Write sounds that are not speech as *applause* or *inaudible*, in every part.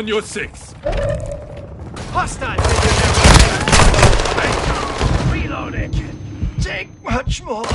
On your six. Hostile figure Take much more.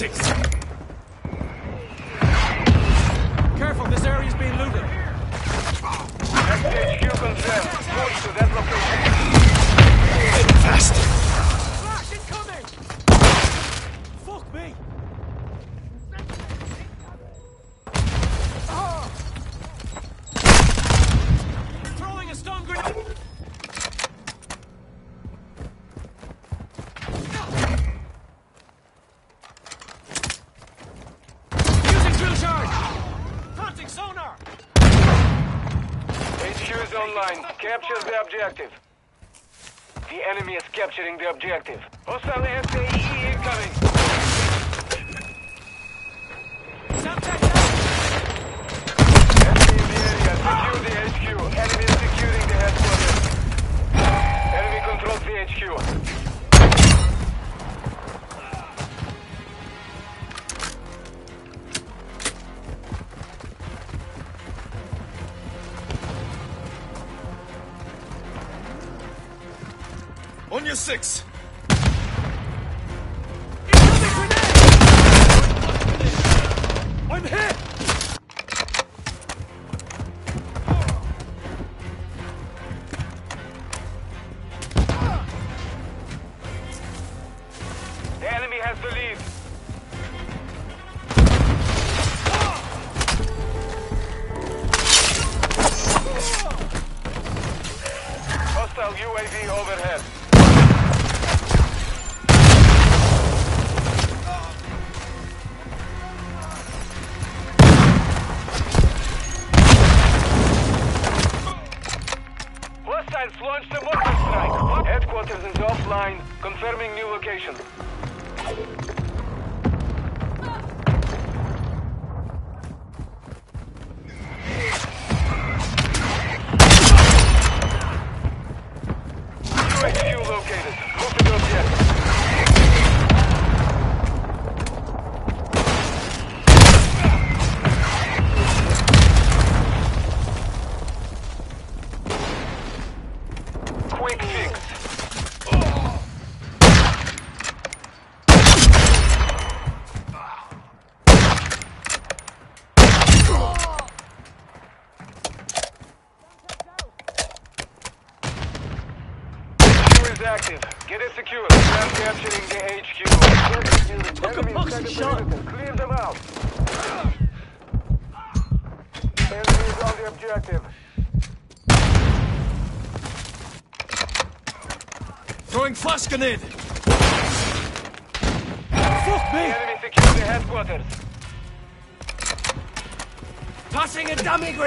six. Careful, this area's being looted. SHQ confirmed. To that location. Fast. objective. The enemy is capturing the objective. Hostile six.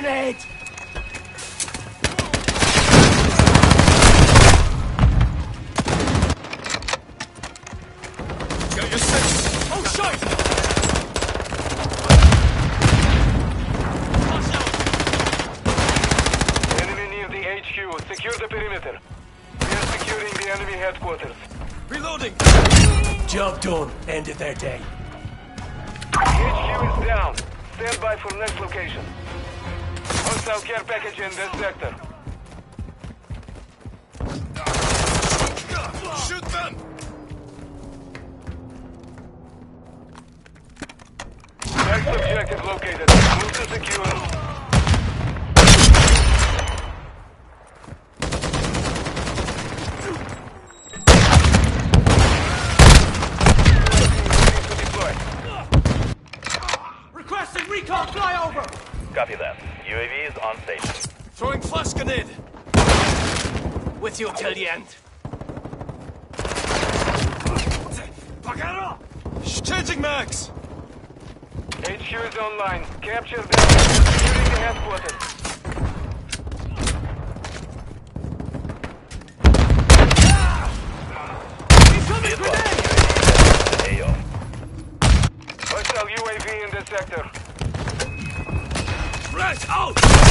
grenade! Oh, Secure the perimeter. We are securing the enemy headquarters. Reloading! Job done. End of their day. Be advised, UAV the in this sector. Flash out!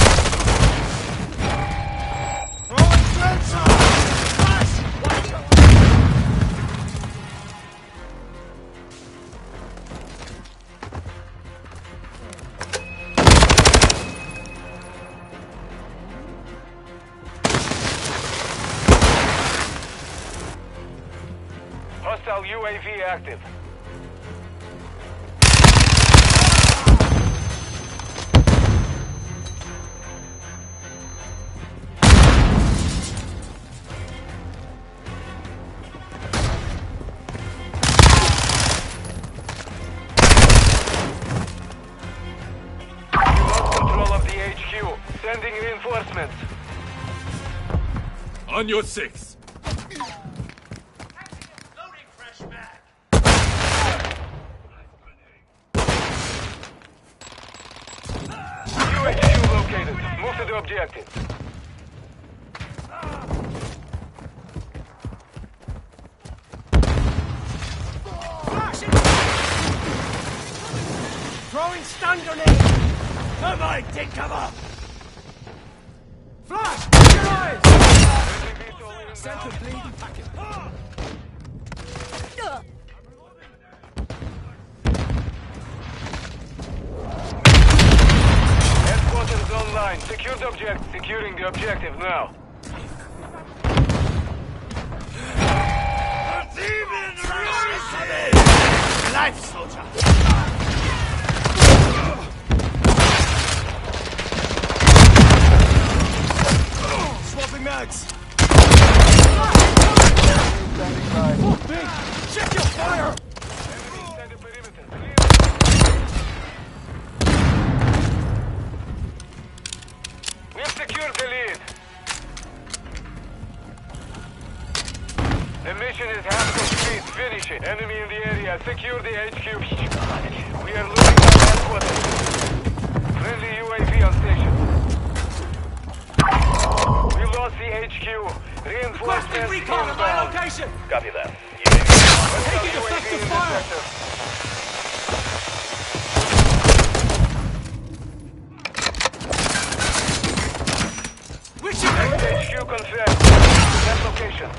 UAV active. You lost control of the HQ. Sending reinforcements. On your six! The mission is half complete. Finish it. Enemy in the area. Secure the HQ. We are losing our headquarters. Friendly UAV on station. We lost the HQ. Requesting Reinforcements recon at my inbound. location! Copy that. UAV is on Taking UAV effective in the fire! sector. Wishing HQ confirmed. That location.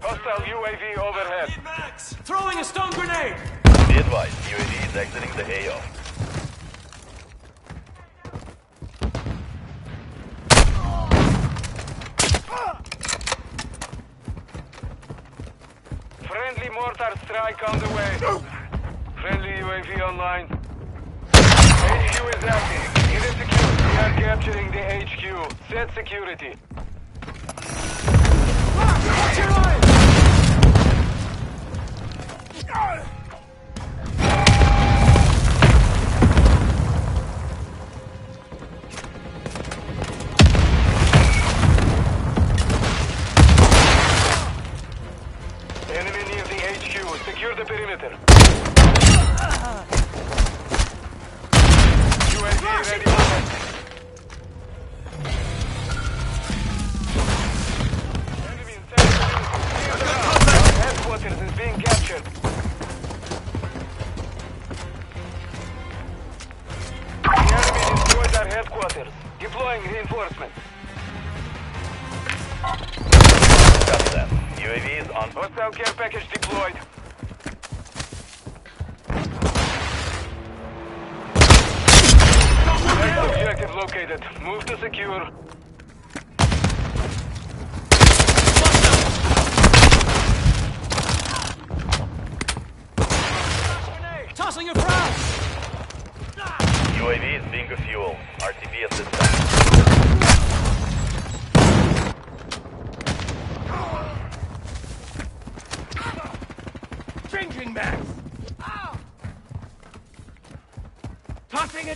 Hostile UAV overhead. Mags! Throwing a stun grenade! Be advised, UAV is exiting the AO. Friendly mortar strike on the way. Friendly UAV online. HQ is active. It is secure. We are capturing the HQ. Set security.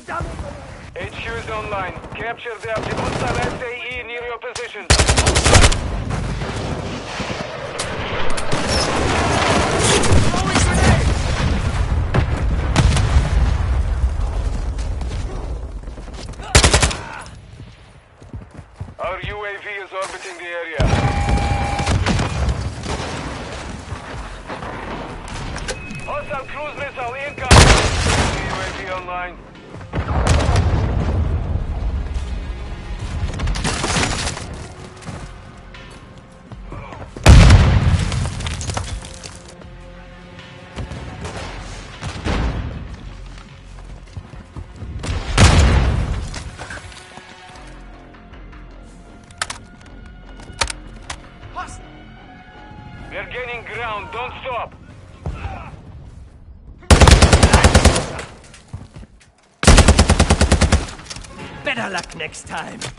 HQ is online. Capture the object. Hostile SAE near your position. Time.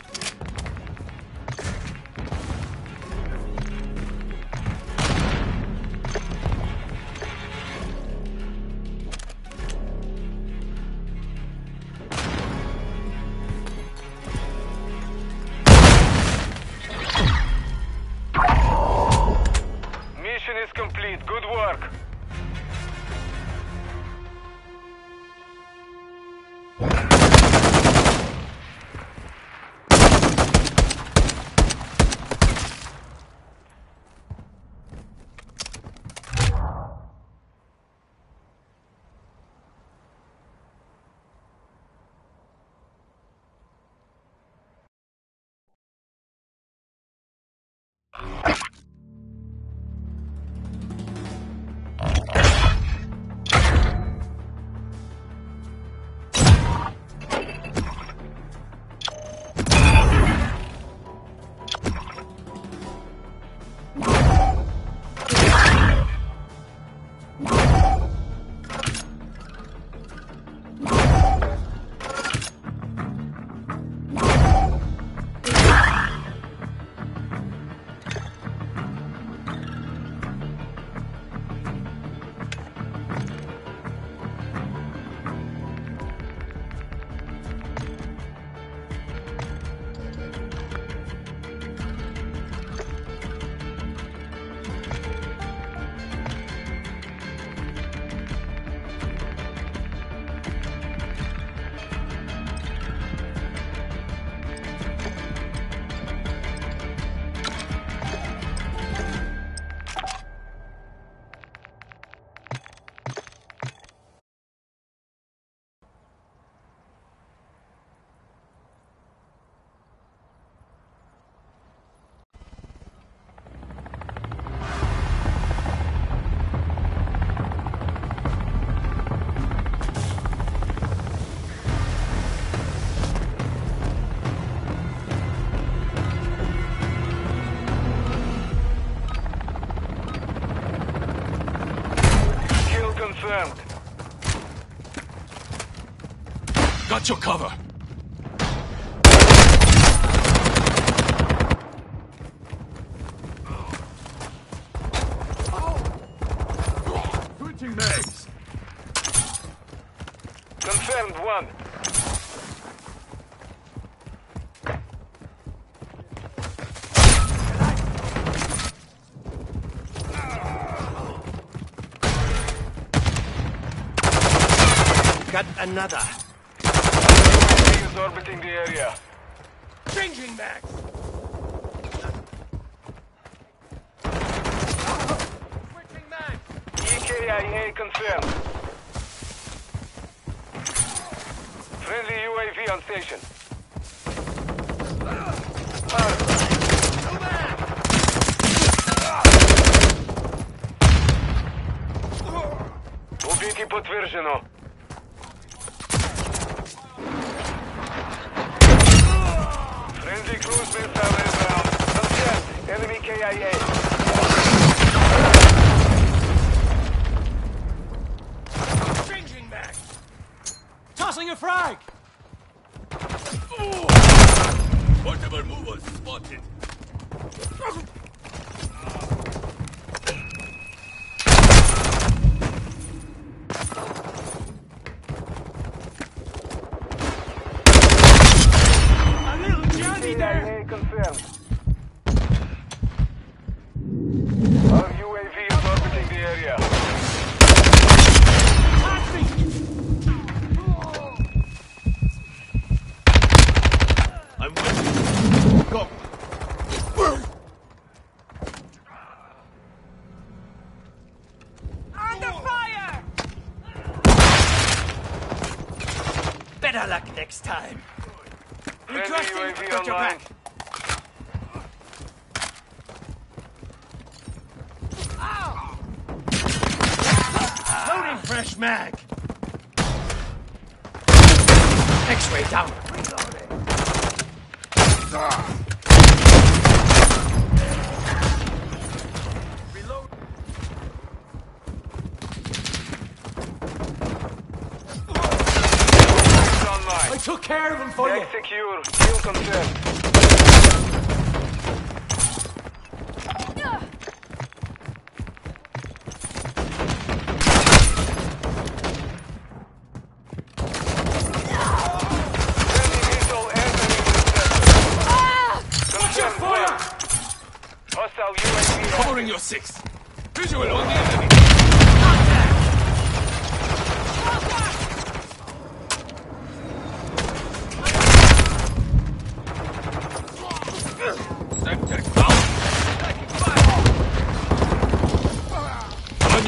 Got your cover. Switching mags. Confirmed one. Got another. Exiting the area. Changing back. Switching back. EKIA confirmed. Friendly UAV on station. Убить и подтверждено. Enemy KIA. Changing back. Tossing a frag. Portable movers spotted. next time. Requesting UAV your back. Ow! Loading fresh mag.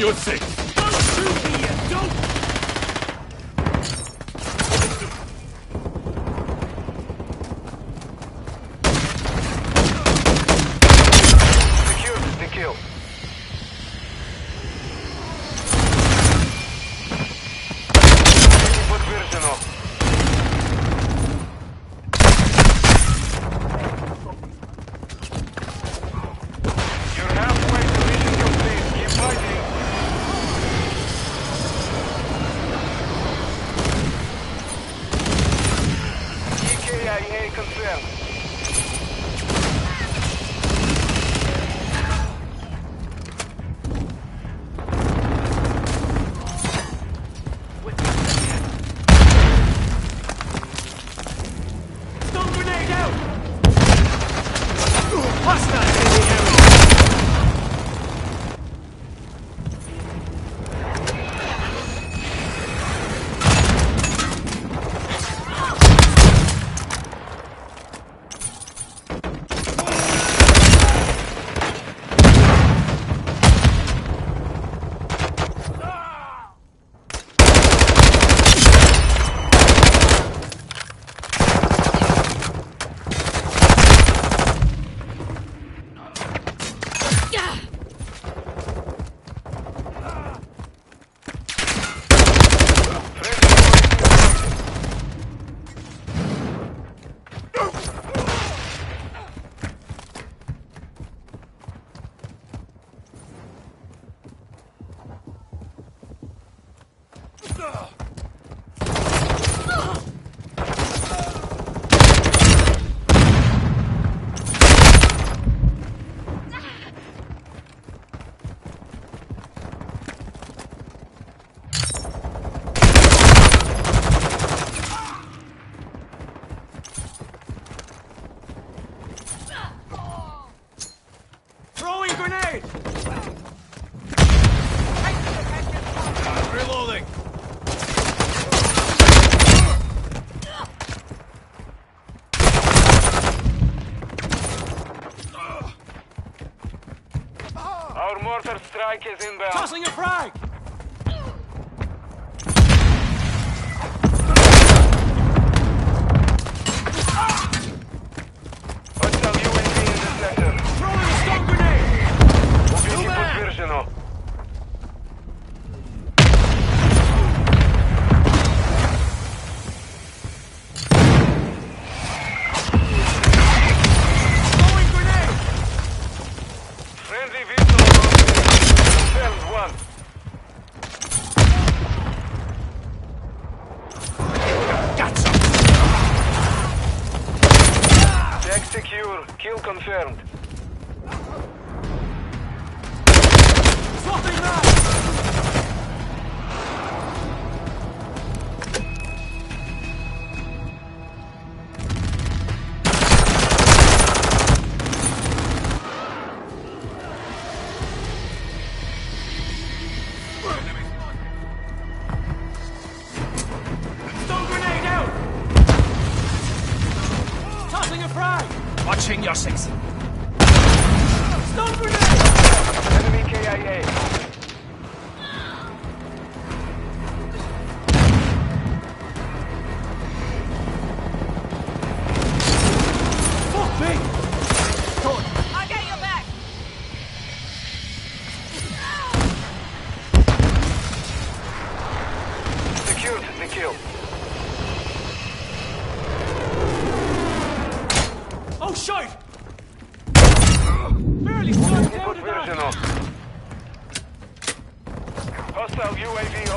your sake.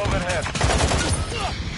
Overhead.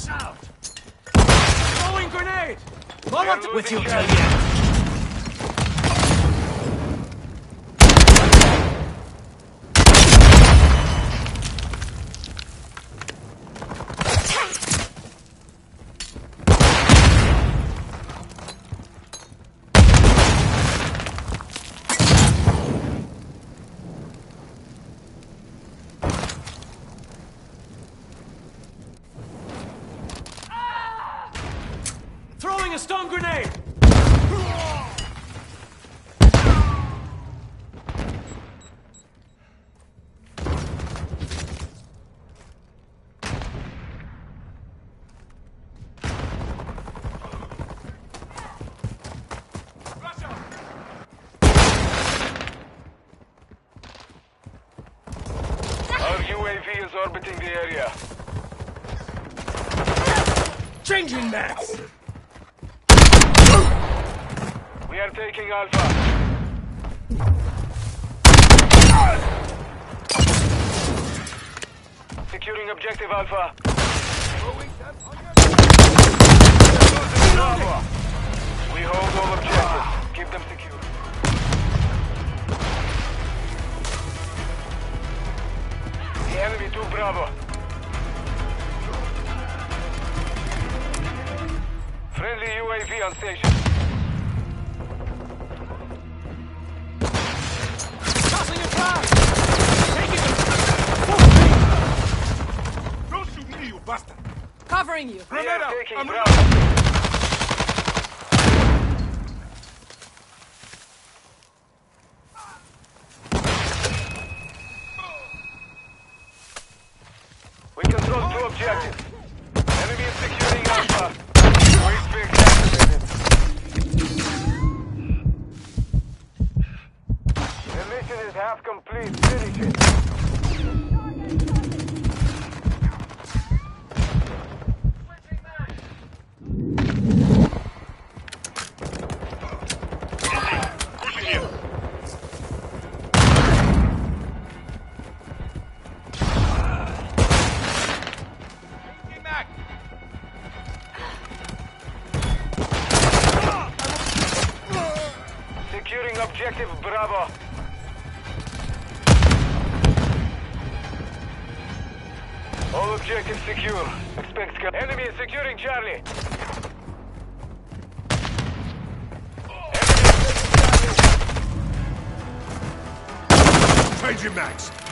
Gas out! Throwing grenade! Moment with you till! Alfa. Altså Mission is half complete. Finish it. secure. Expect Enemy is securing Charlie. Enemy is Charlie. Changing max.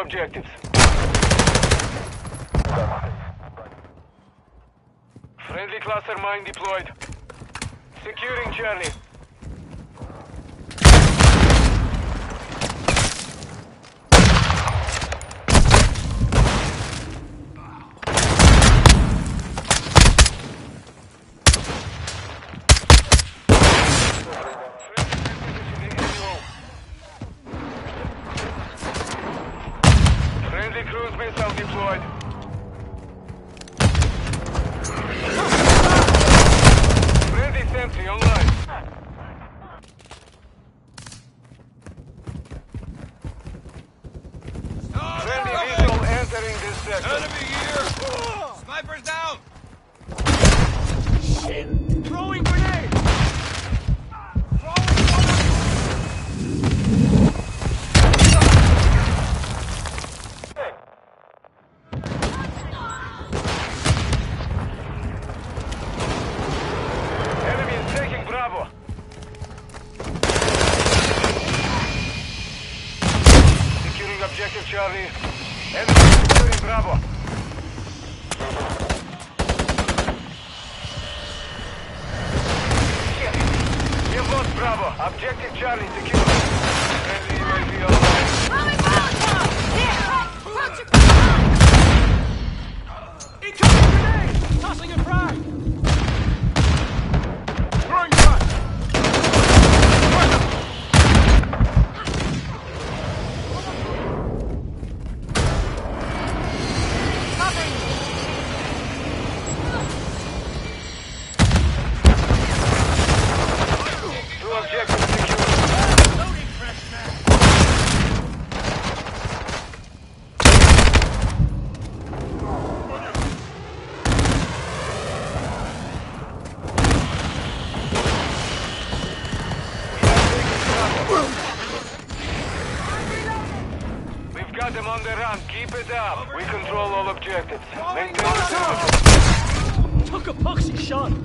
objectives. Friendly cluster mine deployed. Securing journey. Shot!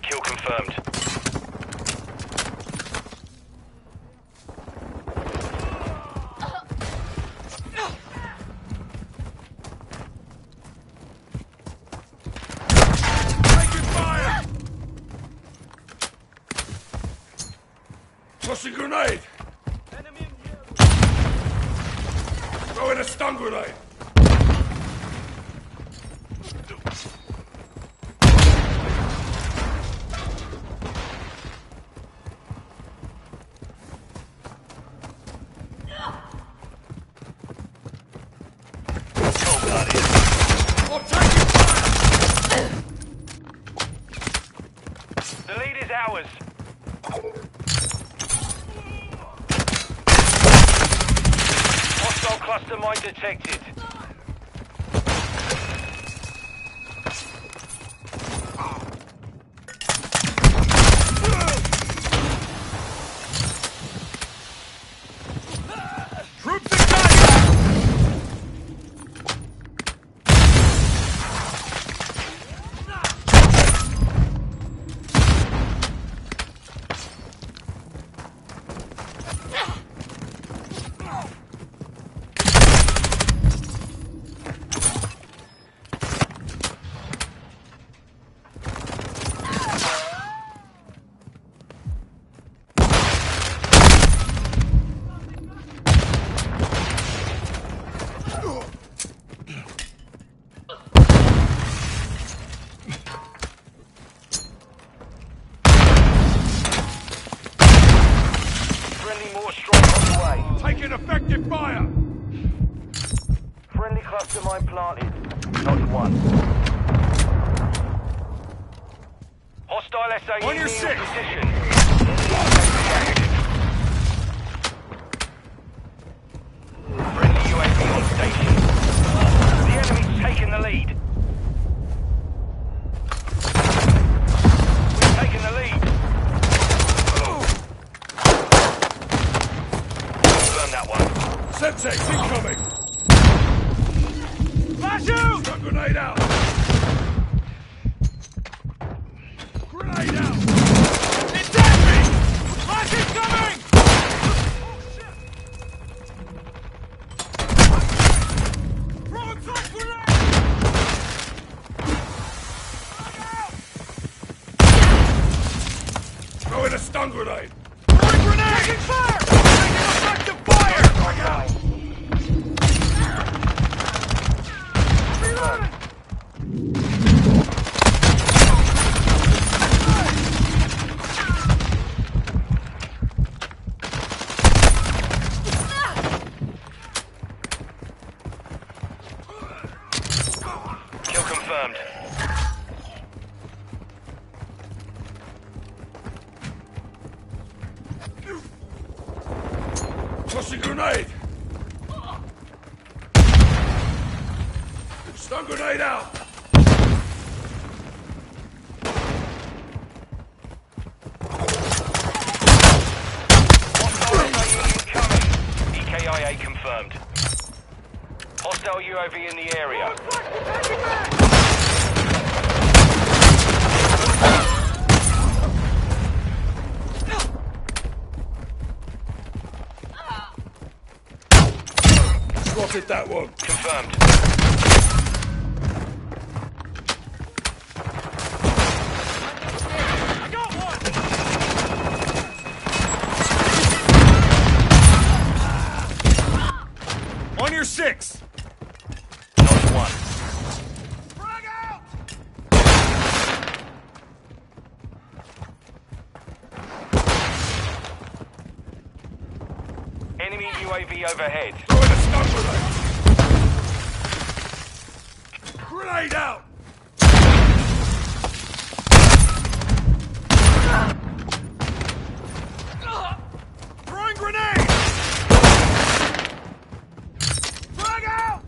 Kill confirmed. UAV overhead. Throwing a stun grenade! Grenade out! Grenade! Out!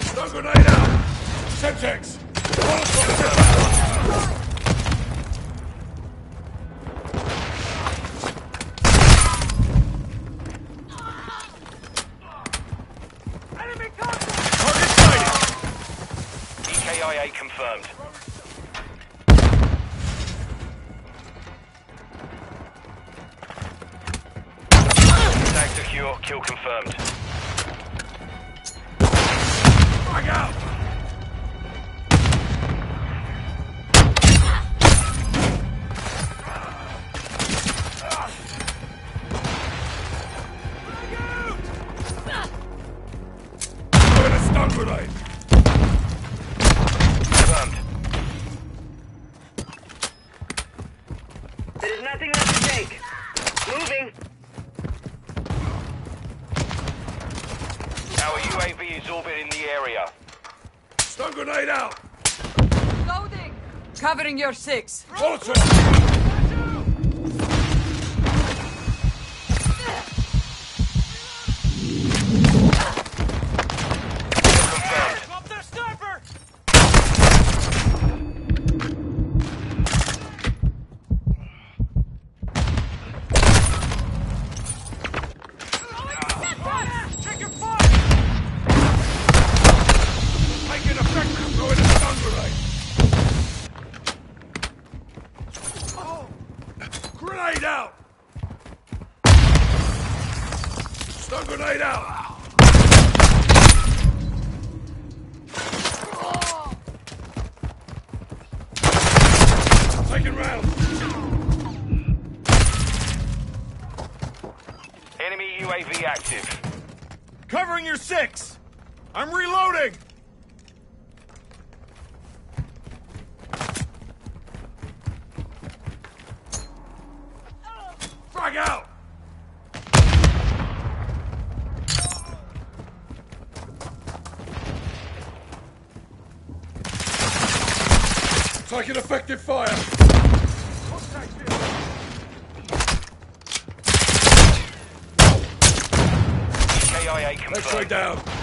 Stun grenade out! Semtex! You're six. UAV active. Covering your six! I'm reloading! Frag out! Taking effective fire! Let's lay down.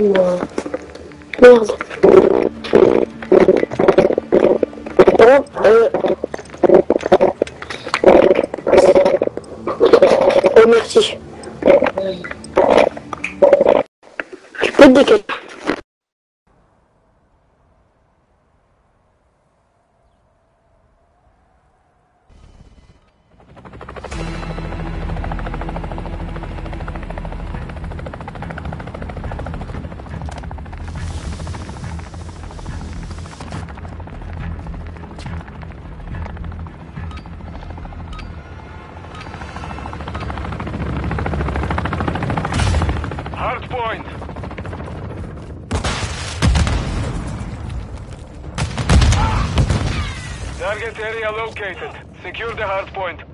我，那样的。area located. Secure the hard point.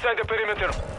Inside the perimeter.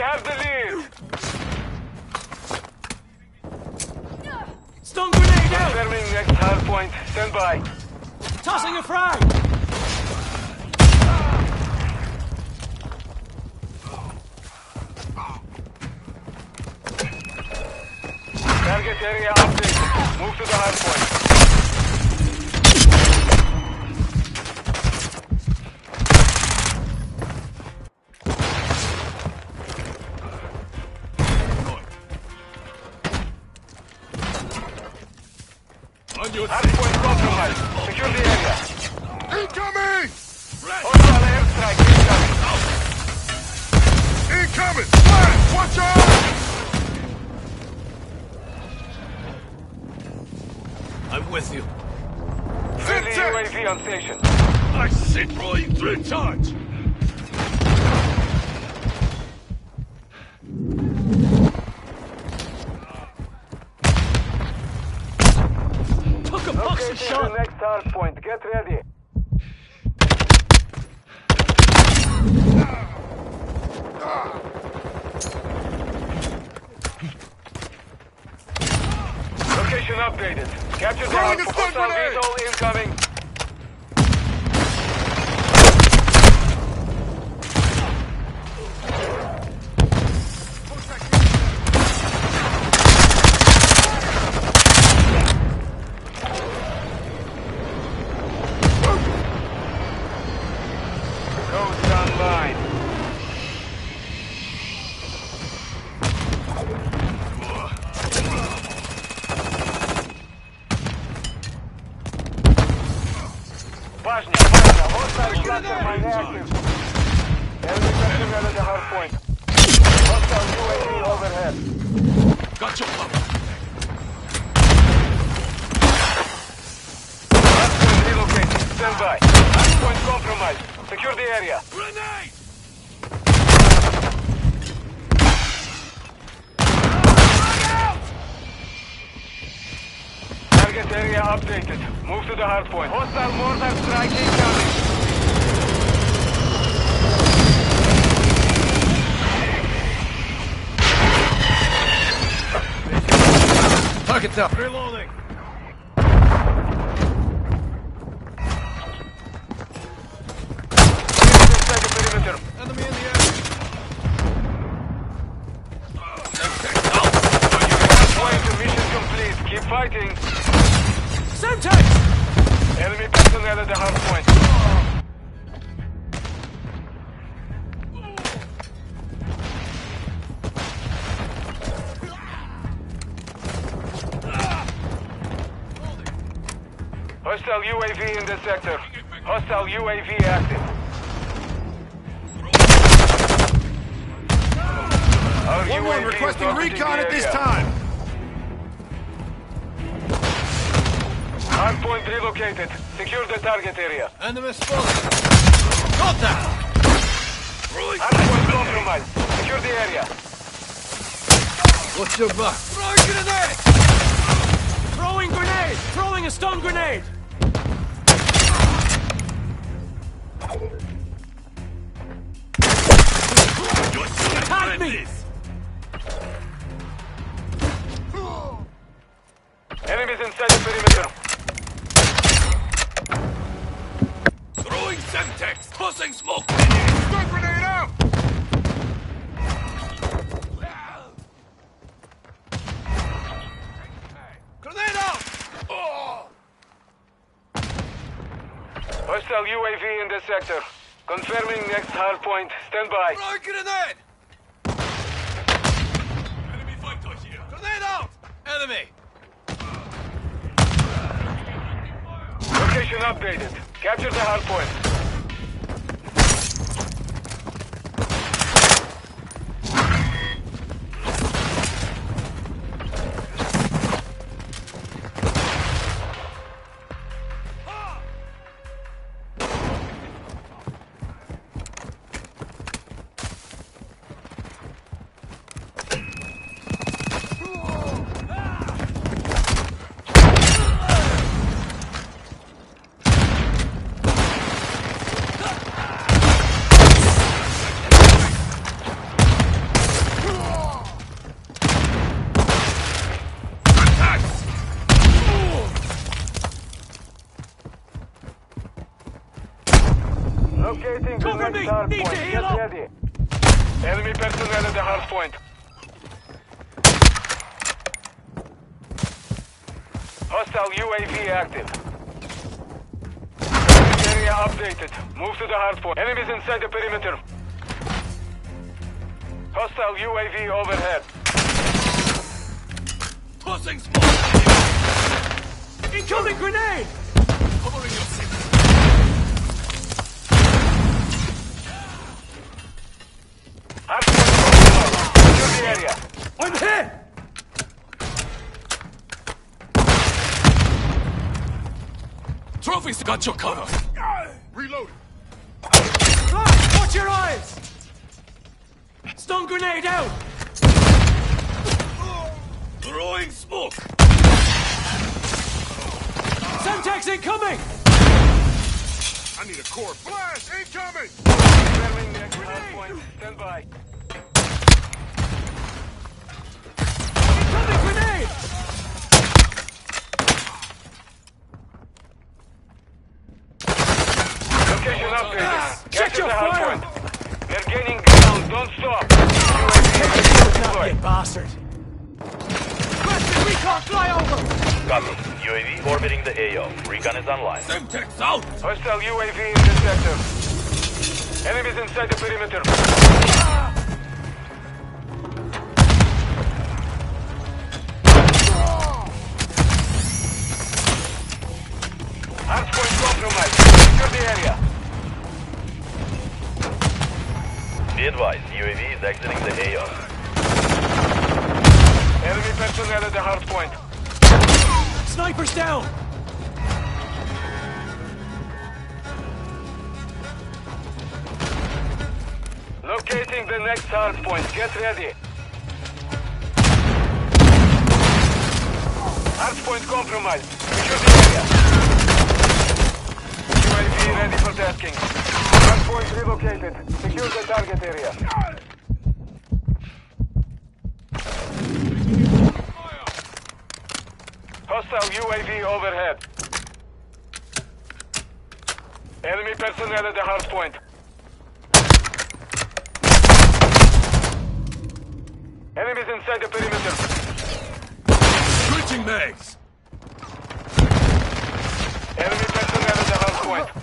Have the lead. Stun grenade out! Confirming next hard point. Stand by. Tossing a frag! Target area updated. Move to the hard point. Area. Grenade! Target area updated. Move to the hard point. Hostile mortar strike incoming. Target down. Reloading. Sector. Hostile UAV active. Our One one UAV is requesting recon at this time. Hardpoint relocated. Secure the target area. Enemy spotted. Contact. Rolling Hardpoint compromised. Secure the area. What's your back? Throw grenade! Throwing grenade! Throwing a stun grenade! By. Throw grenade! Enemy fighter here! Grenade out! Enemy! Location updated. Capture the hard point. The Cover next me! Semtex out! Hostile UAV in this sector. Enemies inside the perimeter. Hardpoint compromised. Secure the area. Be advised, UAV is exiting the AO. Enemy personnel at the hardpoint. Snipers down! Locating the next hardpoint. Get ready. Hardpoint compromised. Secure the area. UAV ready for tasking. Hardpoint relocated. Secure the target area. Hostile UAV overhead. Enemy personnel at the hardpoint. Enemies inside the perimeter. Switching mags! Enemy personnel at the hardpoint. Flash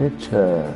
picture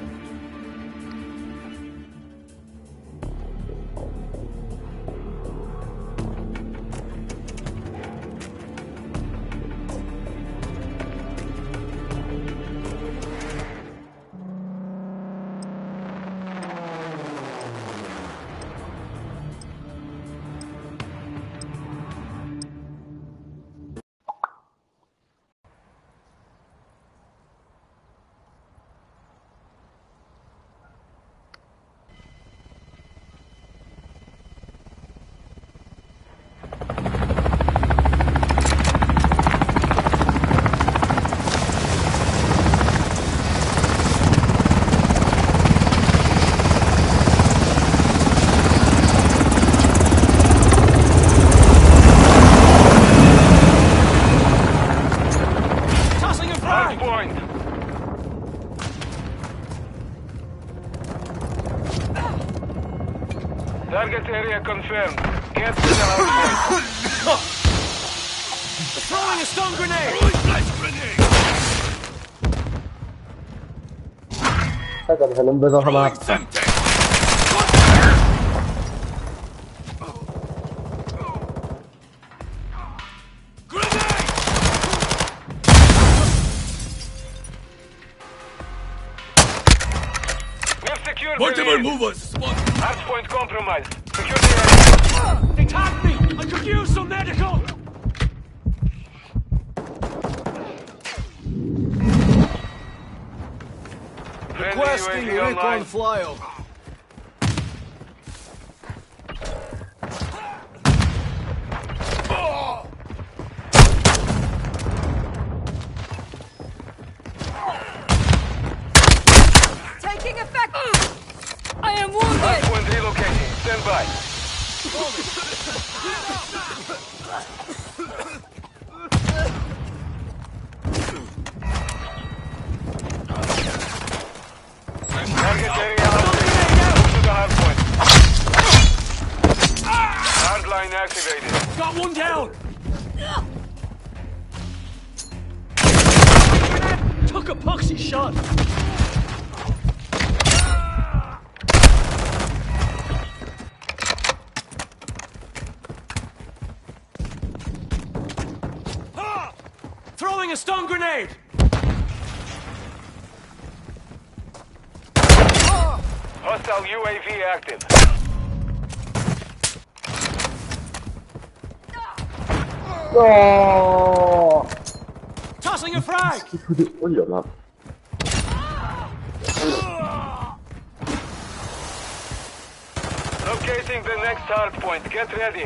confirmed. Get to the hardpoint. Throwing a stun grenade! Throwing a! Icon line. flyover. Twins relocating. Stand by. *laughs* shot. Throwing a stun grenade. Hostile UAV active. Oh. Tossing a frag! next hard point. Get ready.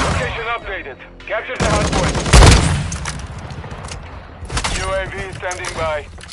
Location updated. Capture the hard point. UAV standing by.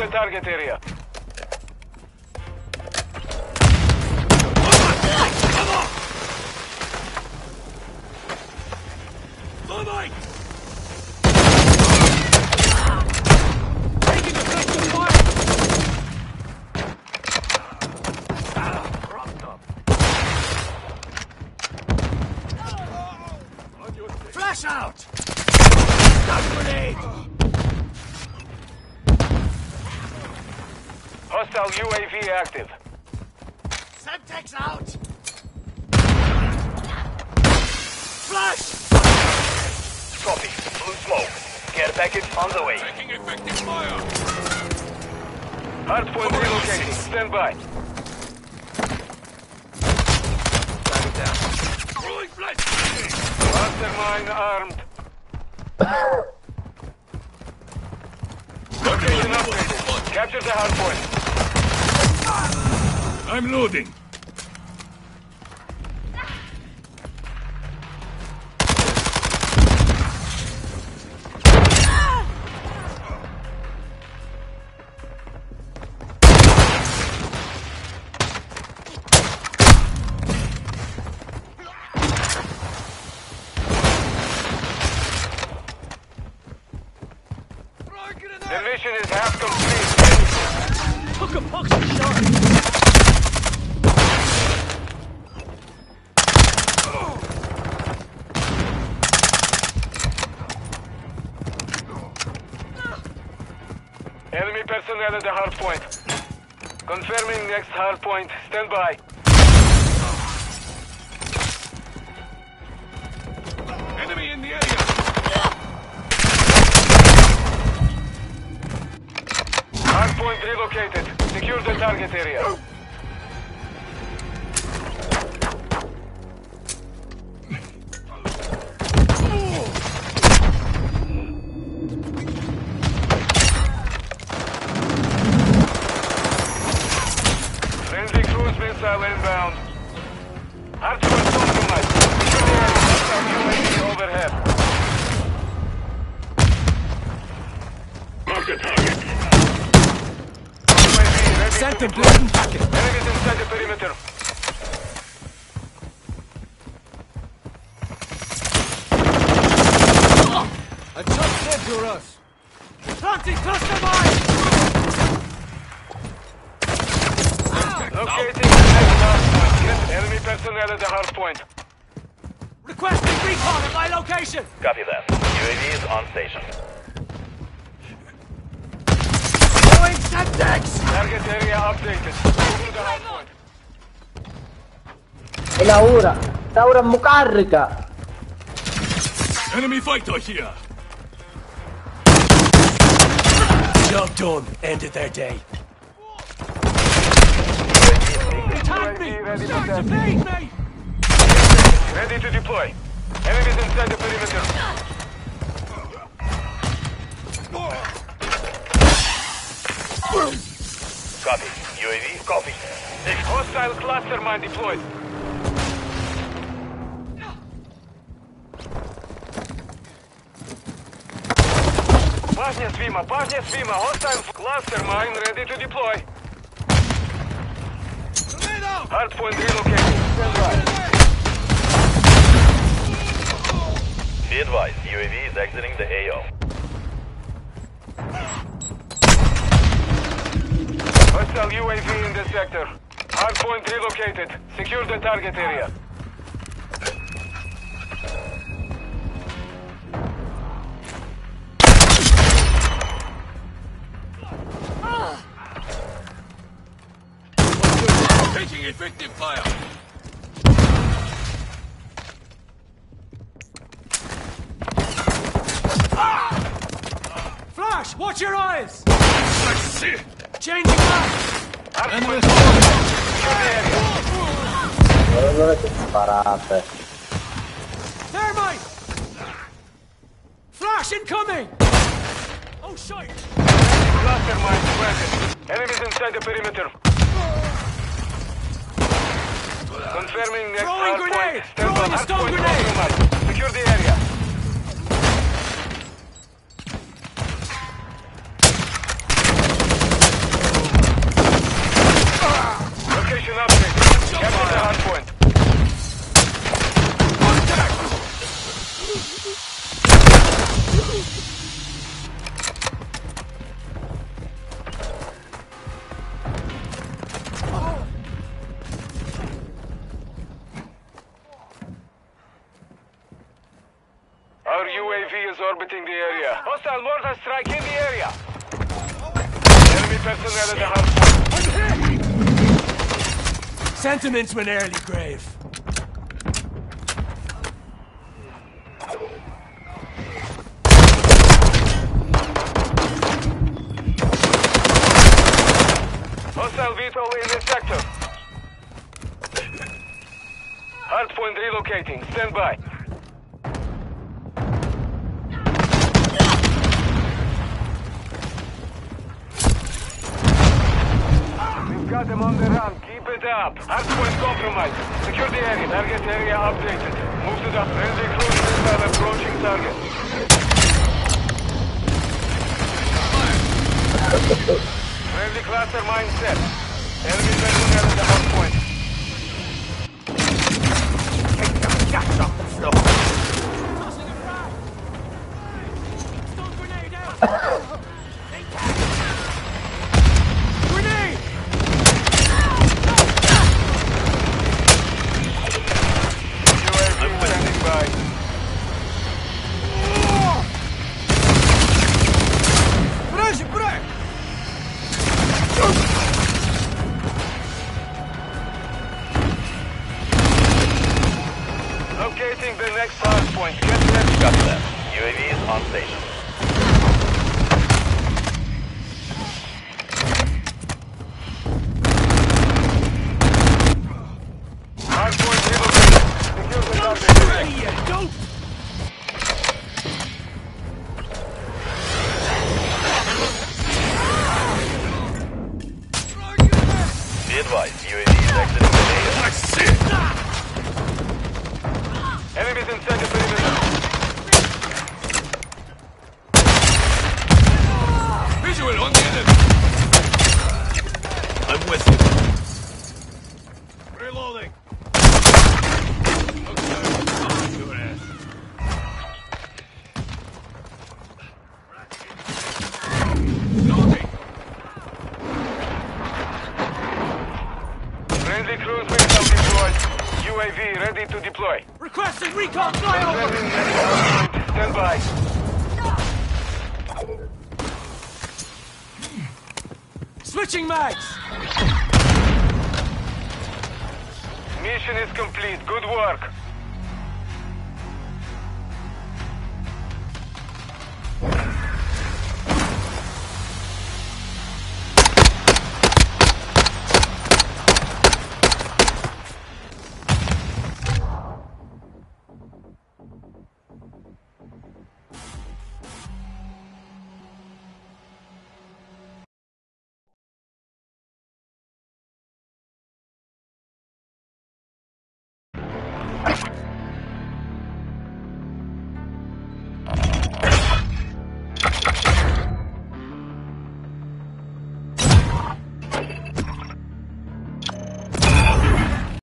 the target area. Next. Stand by. Laura! Enemy fighter here! Job done. Ended their day. Attack me! UAV ready to Search test. me! Ready to deploy. Enemies inside the perimeter. Copy. UAV copy. Hostile cluster mine deployed. Above this beam, a hostile cluster mine ready to deploy. Hardpoint relocated. Stand by. Be advised, UAV is exiting the AO. Hostile UAV in the sector. Hardpoint relocated. Secure the target area. Flash! Watch your eyes! Changing back! Hardpoint secure the area. Non è che sparate. Thermite! Flash incoming! Oh shit! Cluster mine planted. Enemies inside the perimeter. Confirming next Throwing grenade! Throwing a Hardpoint grenade! Secure the area. Sentiments went early grave. Hostile vehicle in the sector. Hardpoint relocating. Stand by. Up. Hardpoint compromised. Secure the area. Target area updated. Move to the friendly cruise missile approaching target. Friendly cluster mine set. Enemy personnel at the hardpoint.